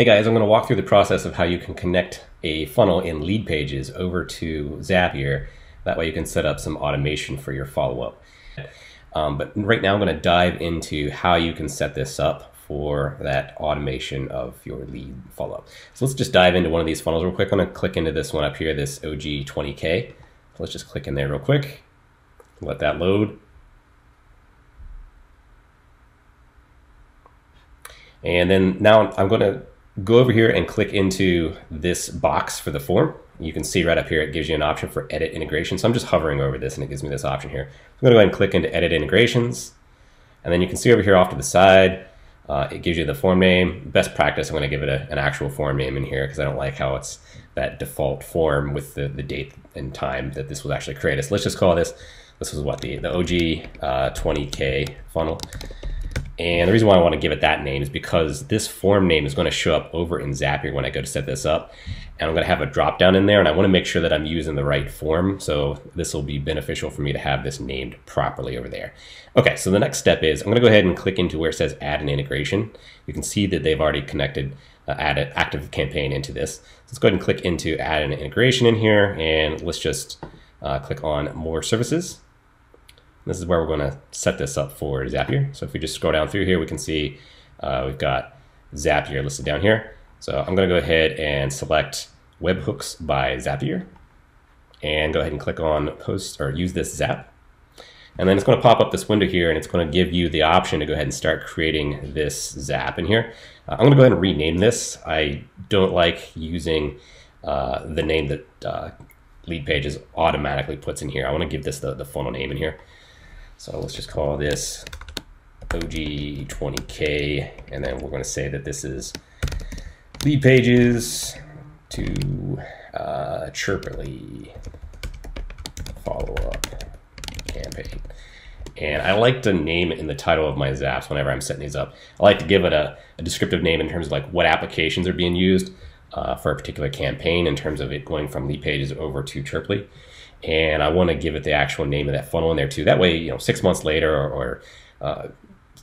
Hey guys, I'm going to walk through the process of how you can connect a funnel in Leadpages over to Zapier. That way you can set up some automation for your follow-up. Um, but right now I'm going to dive into how you can set this up for that automation of your lead follow-up. So let's just dive into one of these funnels real quick. I'm going to click into this one up here, this OG20K. Let's just click in there real quick. Let that load. And then now I'm going to go over here and click into this box for the form. You can see right up here, it gives you an option for edit integration. So I'm just hovering over this and it gives me this option here. I'm gonna go ahead and click into edit integrations. And then you can see over here off to the side, uh, it gives you the form name. Best practice, I'm gonna give it a, an actual form name in here because I don't like how it's that default form with the, the date and time that this was actually created. So let's just call this, this was what the, the OG uh, 20K funnel. And the reason why I want to give it that name is because this form name is going to show up over in Zapier when I go to set this up. And I'm going to have a drop down in there and I want to make sure that I'm using the right form. So this will be beneficial for me to have this named properly over there. Okay, so the next step is I'm going to go ahead and click into where it says add an integration. You can see that they've already connected uh, add an ActiveCampaign into this. So let's go ahead and click into add an integration in here and let's just uh, click on more services. This is where we're going to set this up for Zapier. So if we just scroll down through here, we can see uh, we've got Zapier listed down here. So I'm going to go ahead and select webhooks by Zapier and go ahead and click on post or use this Zap. And then it's going to pop up this window here and it's going to give you the option to go ahead and start creating this Zap in here. Uh, I'm going to go ahead and rename this. I don't like using uh, the name that uh, Leadpages automatically puts in here. I want to give this the, the funnel name in here. So let's just call this OG20K, and then we're going to say that this is Leadpages to uh, Chirply follow-up campaign. And I like to name it in the title of my zaps whenever I'm setting these up. I like to give it a, a descriptive name in terms of like what applications are being used uh, for a particular campaign in terms of it going from Leadpages over to Chirply and I want to give it the actual name of that funnel in there too. That way, you know, six months later or, or uh,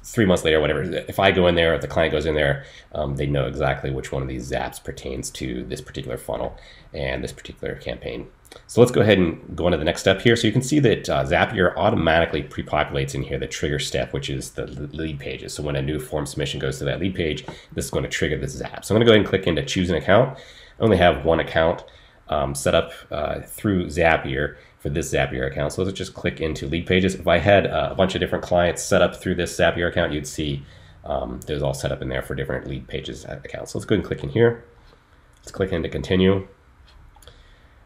three months later, whatever, if I go in there, if the client goes in there, um, they know exactly which one of these zaps pertains to this particular funnel and this particular campaign. So let's go ahead and go on to the next step here. So you can see that uh, Zapier automatically pre-populates in here the trigger step, which is the Leadpages. So when a new form submission goes to that lead page, this is going to trigger the zap. So I'm going to go ahead and click into choose an account. I only have one account um, set up uh, through Zapier for this Zapier account. So let's just click into Leadpages. If I had uh, a bunch of different clients set up through this Zapier account, you'd see um, there's all set up in there for different Leadpages accounts. So let's go ahead and click in here. Let's click into continue.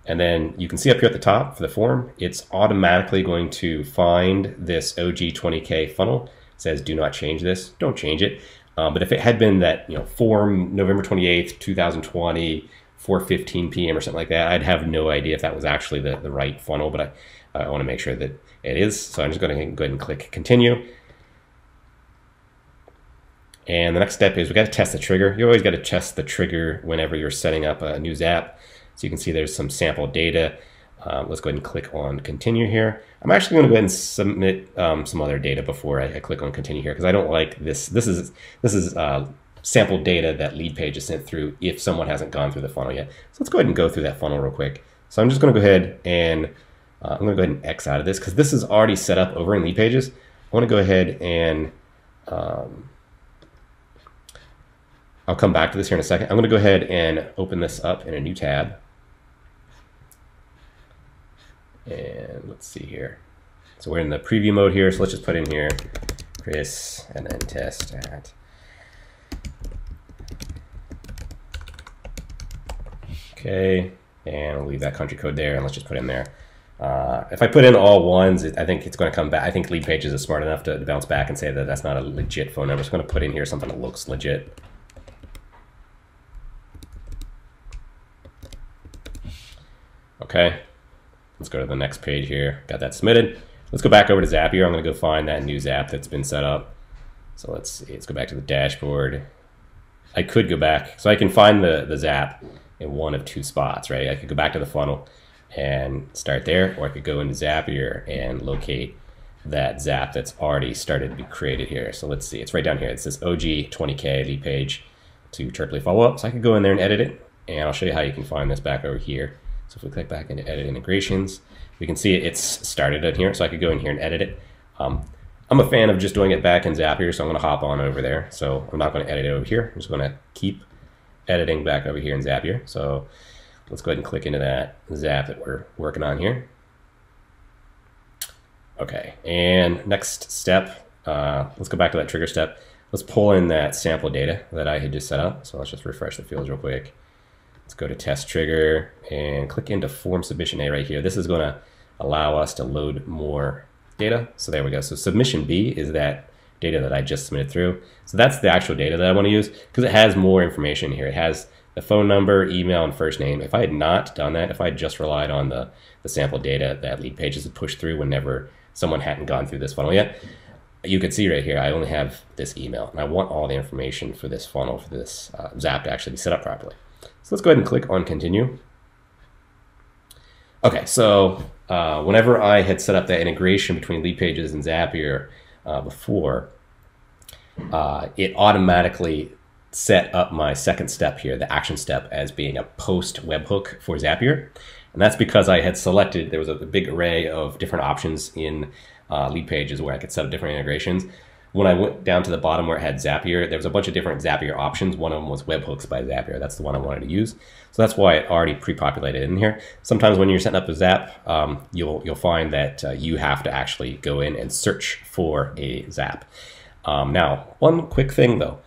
And then you can see up here at the top for the form, it's automatically going to find this OG20K funnel. It says do not change this. Don't change it. Um, but if it had been that you know form November 28th, 2020, 4.15 p.m. or something like that. I'd have no idea if that was actually the, the right funnel, but I, I want to make sure that it is. So I'm just going to go ahead and click continue. And the next step is we got to test the trigger. You always got to test the trigger whenever you're setting up a new Zap. So you can see there's some sample data. Uh, let's go ahead and click on continue here. I'm actually going to go ahead and submit um, some other data before I, I click on continue here because I don't like this. This is this is uh, sample data that lead page is sent through if someone hasn't gone through the funnel yet. So let's go ahead and go through that funnel real quick. So I'm just going to go ahead and uh, I'm going to go ahead and X out of this because this is already set up over in Leadpages. I want to go ahead and um, I'll come back to this here in a second. I'm going to go ahead and open this up in a new tab. And let's see here. So we're in the preview mode here. So let's just put in here Chris and then test at Okay, and we'll leave that country code there, and let's just put in there. Uh, if I put in all ones, I think it's going to come back. I think Leadpages is smart enough to bounce back and say that that's not a legit phone number. So I'm going to put in here something that looks legit. Okay, let's go to the next page here. Got that submitted. Let's go back over to Zapier. I'm going to go find that new Zap that's been set up. So let's. Let's go back to the dashboard. I could go back. So I can find the, the Zap in one of two spots, right? I could go back to the funnel and start there, or I could go into Zapier and locate that Zap that's already started to be created here. So let's see, it's right down here. It says OG 20K lead page to Chirply follow up. So I could go in there and edit it, and I'll show you how you can find this back over here. So if we click back into edit integrations, we can see it's started in here. So I could go in here and edit it. Um, I'm a fan of just doing it back in Zapier, so I'm going to hop on over there. So I'm not going to edit it over here. I'm just to keep editing back over here in Zapier. So let's go ahead and click into that Zap that we're working on here. Okay, and next step, uh, let's go back to that trigger step. Let's pull in that sample data that I had just set up. So let's just refresh the fields real quick. Let's go to test trigger and click into form submission A right here. This is going to allow us to load more data. So there we go. So submission B is that data that I just submitted through. So that's the actual data that I want to use because it has more information here. It has the phone number, email, and first name. If I had not done that, if I had just relied on the, the sample data that Leadpages had pushed through whenever someone hadn't gone through this funnel yet, you can see right here, I only have this email. And I want all the information for this funnel, for this uh, Zap to actually be set up properly. So let's go ahead and click on continue. Okay, so uh, whenever I had set up that integration between Leadpages and Zapier uh, before, uh, it automatically set up my second step here, the action step, as being a post webhook for Zapier. And that's because I had selected, there was a big array of different options in uh, Leadpages where I could set up different integrations. When I went down to the bottom where it had Zapier, there was a bunch of different Zapier options. One of them was webhooks by Zapier. That's the one I wanted to use. So that's why it already pre-populated in here. Sometimes when you're setting up a Zap, um, you'll you'll find that uh, you have to actually go in and search for a Zap. Um, now, one quick thing though.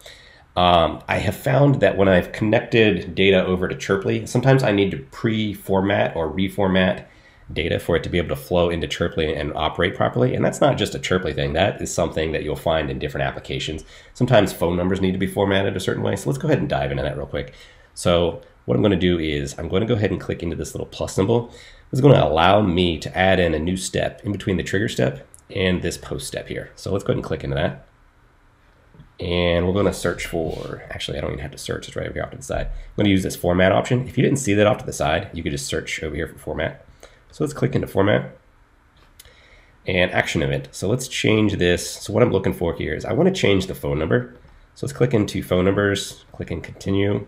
Um, I have found that when I've connected data over to Chirply, sometimes I need to pre-format or reformat data for it to be able to flow into Chirply and operate properly. And that's not just a Chirply thing. That is something that you'll find in different applications. Sometimes phone numbers need to be formatted a certain way. So let's go ahead and dive into that real quick. So what I'm going to do is I'm going to go ahead and click into this little plus symbol. Is going to allow me to add in a new step in between the trigger step and this post step here. So let's go ahead and click into that. And we're going to search for, actually, I don't even have to search, it's right over here off to the side. I'm going to use this format option. If you didn't see that off to the side, you could just search over here for format. So let's click into format and action event. So let's change this. So what I'm looking for here is I want to change the phone number. So let's click into phone numbers, click and continue.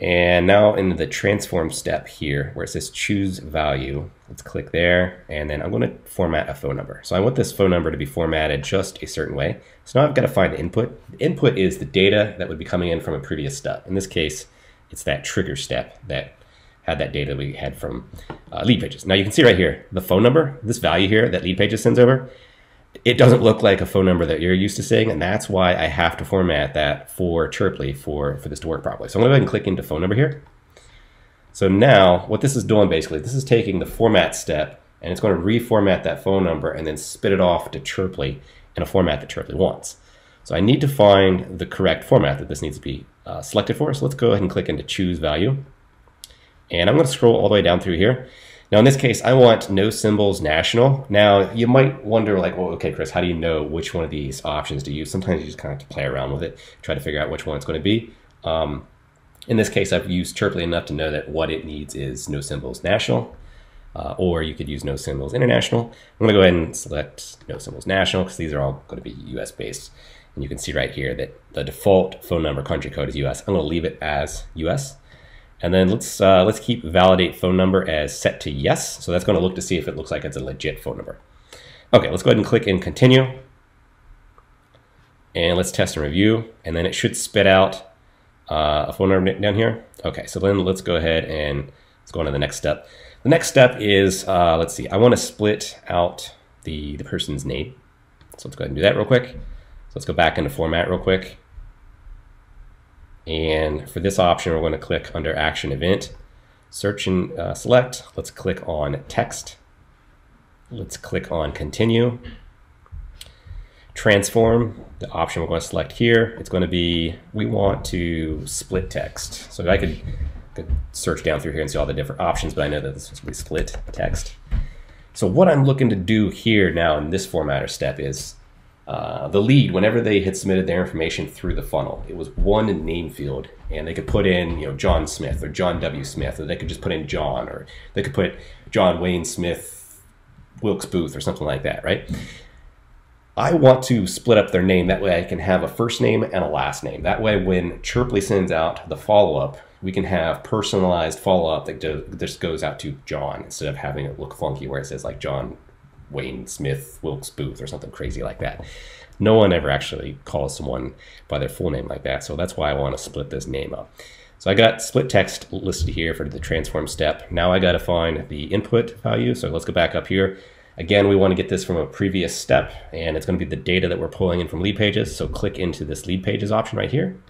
And now in the transform step here where it says choose value, let's click there and then I'm going to format a phone number. So I want this phone number to be formatted just a certain way. So now I've got to find the input. The input is the data that would be coming in from a previous step. In this case, it's that trigger step that had that data we had from uh, Leadpages. Now you can see right here, the phone number, this value here that Leadpages sends over, it doesn't look like a phone number that you're used to seeing, and that's why I have to format that for Chirply for, for this to work properly. So I'm gonna go ahead and click into phone number here. So now what this is doing basically, this is taking the format step and it's going to reformat that phone number and then spit it off to Chirply in a format that Chirply wants. So I need to find the correct format that this needs to be uh, selected for. So let's go ahead and click into choose value. And I'm going to scroll all the way down through here. Now in this case, I want no symbols national. Now you might wonder like, well, okay, Chris, how do you know which one of these options to use? Sometimes you just kind of have to play around with it, try to figure out which one it's going to be. Um, in this case, I've used Chirply enough to know that what it needs is no symbols national, uh, or you could use no symbols international. I'm going to go ahead and select no symbols national because these are all going to be US based. And you can see right here that the default phone number country code is US. I'm going to leave it as US. And then let's uh, let's keep validate phone number as set to yes. So that's going to look to see if it looks like it's a legit phone number. Okay, let's go ahead and click and continue. And let's test and review. And then it should spit out uh, a phone number down here. Okay, so then let's go ahead and let's go on to the next step. The next step is, uh, let's see, I want to split out the, the person's name. So let's go ahead and do that real quick. So let's go back into format real quick. And for this option, we're going to click under Action Event, search and uh, select. Let's click on Text. Let's click on Continue. Transform, the option we're going to select here, it's going to be, we want to split text. So I could, could search down through here and see all the different options, but I know that this is split text. So what I'm looking to do here now in this formatter step is uh, the lead, whenever they had submitted their information through the funnel, it was one name field, and they could put in, you know, John Smith or John W. Smith, or they could just put in John, or they could put John Wayne Smith, Wilkes Booth, or something like that, right? I want to split up their name. That way I can have a first name and a last name. That way when Chirply sends out the follow-up, we can have personalized follow-up that just goes out to John instead of having it look funky where it says like John Wayne Smith Wilkes Booth or something crazy like that. No one ever actually calls someone by their full name like that. So that's why I want to split this name up. So I got split text listed here for the transform step. Now I got to find the input value. So let's go back up here. Again, we want to get this from a previous step, and it's going to be the data that we're pulling in from Leadpages. So click into this Leadpages option right here.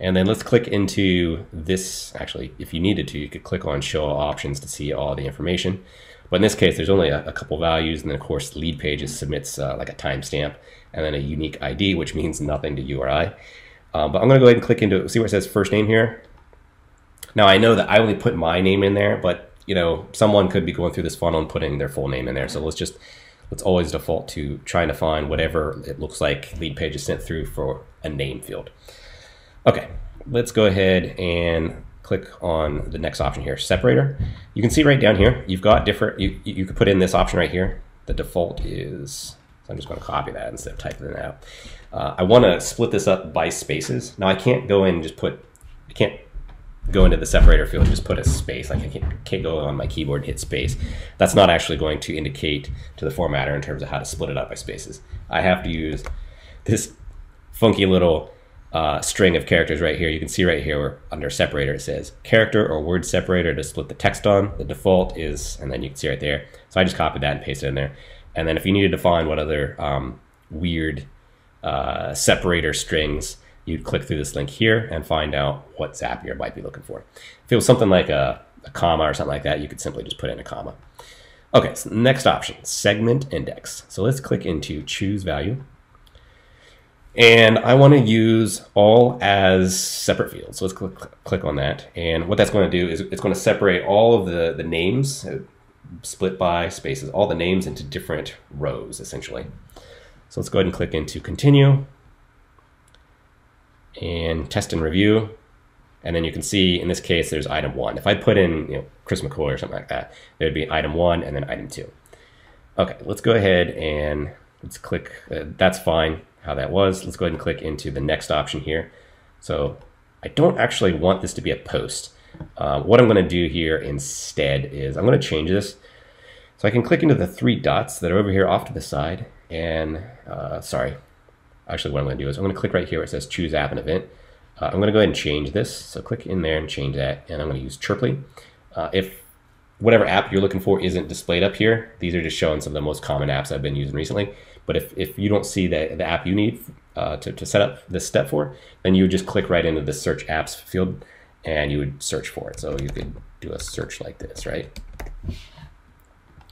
And then let's click into this. Actually, if you needed to, you could click on show all options to see all the information. But in this case, there's only a, a couple values. And then of course, Leadpages submits uh, like a timestamp and then a unique ID, which means nothing to URI. Um, but I'm going to go ahead and click into see where it says first name here. Now I know that I only put my name in there, but you know, someone could be going through this funnel and putting their full name in there. So let's just, let's always default to trying to find whatever it looks like lead page is sent through for a name field. Okay, let's go ahead and click on the next option here, separator. You can see right down here, you've got different, you, you could put in this option right here. The default is, so I'm just gonna copy that instead of typing it out. Uh, I wanna split this up by spaces. Now I can't go in and just put, I can't go into the separator field and just put a space. Like I can't, can't go on my keyboard and hit space. That's not actually going to indicate to the formatter in terms of how to split it up by spaces. I have to use this funky little uh, string of characters right here. You can see right here where under separator it says character or word separator to split the text on. The default is, and then you can see right there. So I just copied that and pasted it in there. And then if you needed to find what other um, weird uh, separator strings you'd click through this link here and find out what Zapier might be looking for. If it was something like a, a comma or something like that, you could simply just put in a comma. Okay, so next option, segment index. So let's click into choose value. And I want to use all as separate fields. So let's click, click on that. And what that's going to do is it's going to separate all of the, the names, uh, split by spaces, all the names into different rows, essentially. So let's go ahead and click into continue and test and review. And then you can see in this case, there's item one. If I put in you know, Chris McCoy or something like that, there'd be item one and then item two. Okay, let's go ahead and let's click, uh, that's fine how that was. Let's go ahead and click into the next option here. So I don't actually want this to be a post. Uh, what I'm gonna do here instead is I'm gonna change this. So I can click into the three dots that are over here off to the side and, uh, sorry, actually what I'm going to do is I'm going to click right here where it says choose app and event. Uh, I'm going to go ahead and change this. So click in there and change that. And I'm going to use Chirply. Uh, if whatever app you're looking for isn't displayed up here, these are just showing some of the most common apps I've been using recently. But if, if you don't see the, the app you need uh, to, to set up this step for, then you would just click right into the search apps field and you would search for it. So you could do a search like this, right?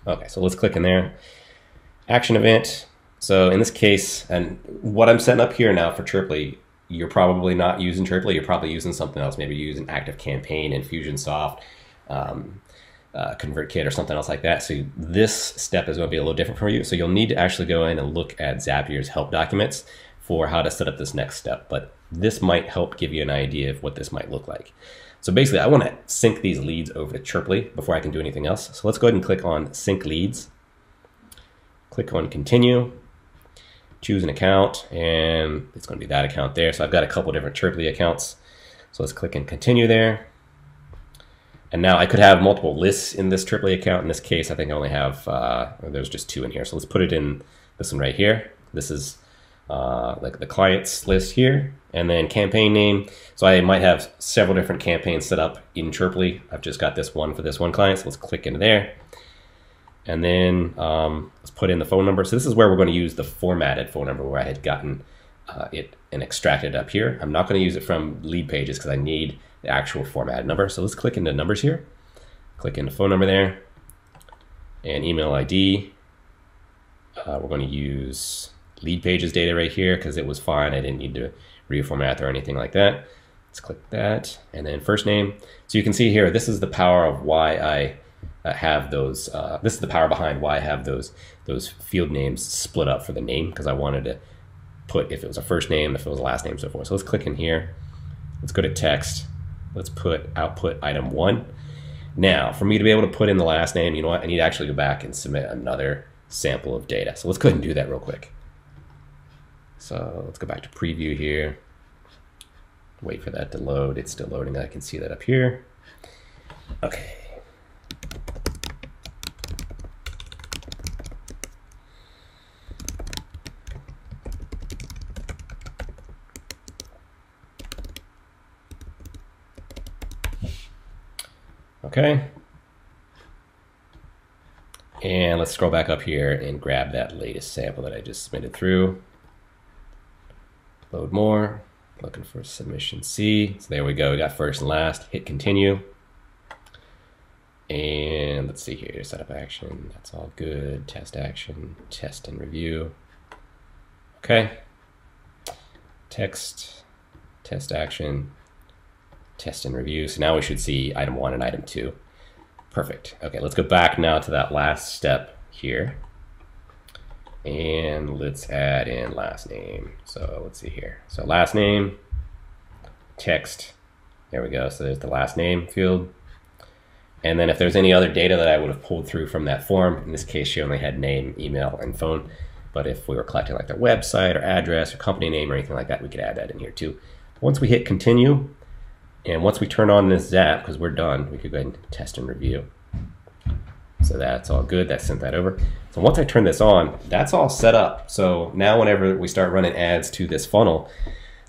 Okay, so let's click in there. Action event, so in this case, and what I'm setting up here now for Chirply, you're probably not using Chirply. You're probably using something else. Maybe you're using ActiveCampaign, Infusionsoft, um, uh, ConvertKit, or something else like that. So this step is going to be a little different for you. So you'll need to actually go in and look at Zapier's help documents for how to set up this next step. But this might help give you an idea of what this might look like. So basically, I want to sync these leads over to Chirply before I can do anything else. So let's go ahead and click on Sync Leads. Click on Continue choose an account and it's going to be that account there. So I've got a couple different Chirply accounts. So let's click and continue there. And now I could have multiple lists in this Chirply account. In this case, I think I only have, uh, there's just two in here. So let's put it in this one right here. This is uh, like the clients list here and then campaign name. So I might have several different campaigns set up in Chirply. I've just got this one for this one client. So let's click into there. And then um, let's put in the phone number. So this is where we're going to use the formatted phone number where I had gotten uh, it and extracted up here. I'm not going to use it from Leadpages because I need the actual formatted number. So let's click into numbers here. Click into phone number there and email ID. Uh, we're going to use Leadpages data right here because it was fine. I didn't need to reformat or anything like that. Let's click that and then first name. So you can see here, this is the power of why I uh, have those. Uh, this is the power behind why I have those those field names split up for the name because I wanted to put if it was a first name, if it was a last name, so forth. So let's click in here. Let's go to text. Let's put output item one. Now, for me to be able to put in the last name, you know what? I need to actually go back and submit another sample of data. So let's go ahead and do that real quick. So let's go back to preview here. Wait for that to load. It's still loading. I can see that up here. Okay. Okay. And let's scroll back up here and grab that latest sample that I just submitted through. Load more, looking for submission C. So there we go, we got first and last, hit continue. And let's see here, setup action, that's all good. Test action, test and review. Okay. Text, test action, test and review. So now we should see item one and item two. Perfect. Okay, let's go back now to that last step here. And let's add in last name. So let's see here. So last name, text. There we go. So there's the last name field. And then if there's any other data that I would have pulled through from that form, in this case, she only had name, email, and phone. But if we were collecting like their website or address or company name or anything like that, we could add that in here too. Once we hit continue, and once we turn on this zap, because we're done, we could go ahead and test and review. So that's all good. That sent that over. So once I turn this on, that's all set up. So now whenever we start running ads to this funnel,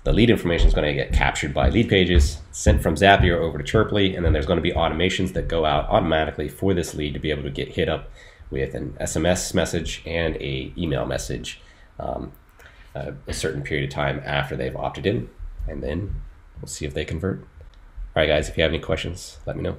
the lead information is going to get captured by Leadpages, sent from Zapier over to Chirply, and then there's going to be automations that go out automatically for this lead to be able to get hit up with an SMS message and a email message um, a, a certain period of time after they've opted in, and then we'll see if they convert. All right, guys, if you have any questions, let me know.